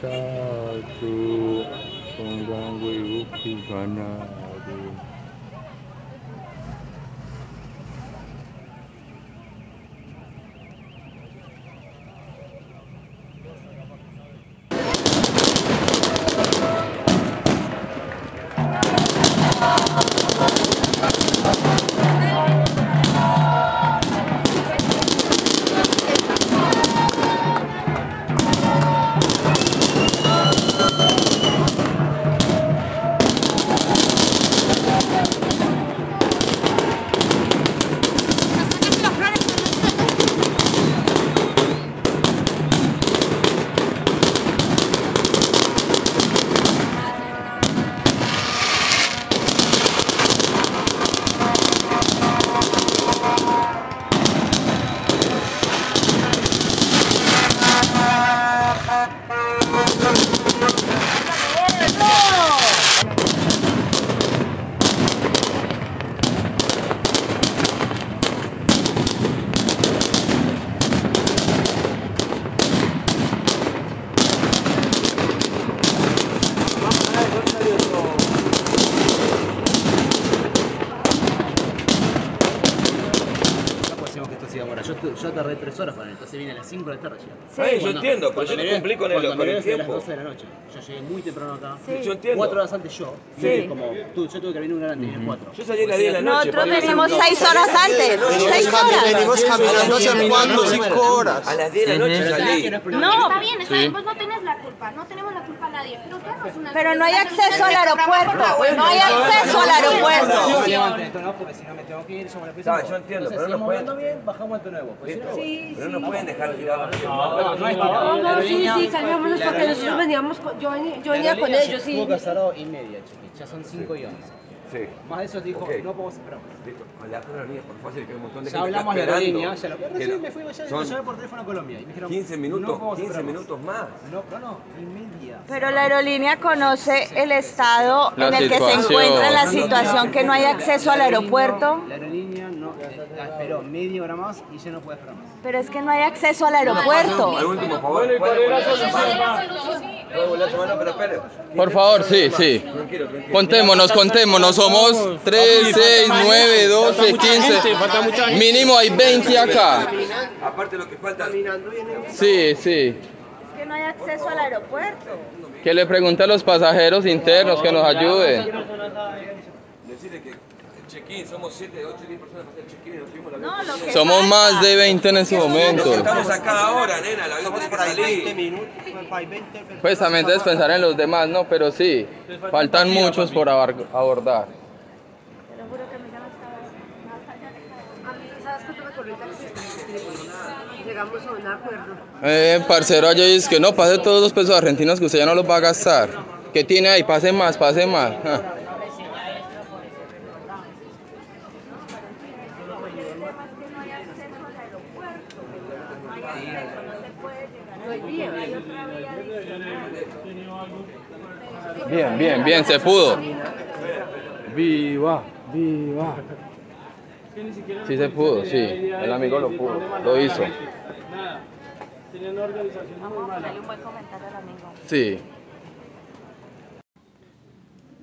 sa tu con Yo, tardé 3 horas con él, entonces vine a las 5 de la tarde. Sí, yo entiendo, pero yo me te cumplí con el- con me el vine a las tiempo. 12 de la noche. Yo llegué muy temprano acá. Sí. Yo entiendo. 4 horas antes yo. Sí. Como, tú, yo tuve que venir una hora antes, vine 4. Yo salí a las 10 de la noche. Nosotros para venimos seis horas antes. Seis horas. Venimos caminando hace cuatro, cinco horas. A las 10 de la noche salí. No. Está bien, está bien, vos no tenés la culpa, no tenemos la culpa nadie, pero danos una Pero no hay acceso al aeropuerto. No hay acceso al aeropuerto. No no, porque si no me tengo que ir, me la. Ah, yo entiendo, pero no pueden- bien, bajamos alto nuevo. Pues, no, Pero no pueden dejar tirado así. no, no No, no, sí, sí, calmémonos la porque nosotros veníamos, con- yo venía, yo la venía con ellos, Tuvo sí. que hacer dos y media, chiqui. Ya son 5 y 11. Sí. Más de eso dijo, Ok. no podemos esperar más. Listo. Con la aerolínea, por fácil que un montón de Ya gente hablamos de está la esperando. línea, ya lo Que recién no- me fui, ya por teléfono a Colombia y me dijeron 15 no minutos, podemos 15 esperar más. minutos más. No, no, no, y media. Pero la aerolínea conoce el estado La en el que se encuentra la situación, que no hay acceso al aeropuerto. La aerolínea no, eh, esperó media hora más y ya no puede esperar más. Pero es que no hay acceso al aeropuerto. Al último, por favor. ¿puede volver a llamar? Por favor, sí, sí. Contémonos, contémonos. Somos 3, 6, 9, 12, 15. Mínimo hay 20 acá. Aparte lo que falta. Sí, sí. Que no hay acceso al aeropuerto. Que le pregunte a los pasajeros internos que nos ayuden. Decirle que check-in, somos 7, 8, 10 personas para hacer check-in y nos fuimos la No, lo que Somos falta- más de 20 en este momento. Estamos acá ahora, nena, la vida tiene que salir. minutos, por ahí 20 Pues también debes pensar en los demás, ¿no? Pero sí, faltan muchos por abar- abordar. Te lo juro que mi cama estaba más allá de A mí, ¿sabes cuánto me corrió el taxi? Llegamos a un acuerdo. Eh, parcero, allá dice que no, pase todos los pesos argentinos que usted ya no los va a gastar. ¿Qué tiene ahí? Pase más, pase más. Bien, bien, bien, se pudo. Viva, viva. Sí se pudo, sí. El amigo lo pudo, lo hizo. Vamos a ponerle un buen comentario al amigo. Sí.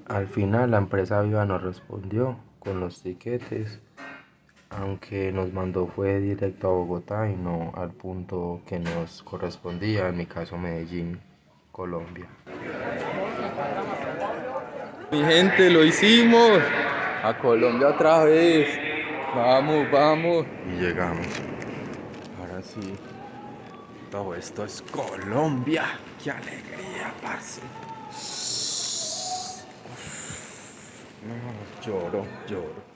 Al final la empresa Viva nos respondió con los tiquetes, aunque nos mandó fue directo a Bogotá y no al punto que nos correspondía, en mi caso Medellín, Colombia. Mi gente, lo hicimos. A Colombia otra vez. Vamos, vamos. Y llegamos. Ahora sí. Todo esto es Colombia. Qué alegría, parce. No, lloro, lloro.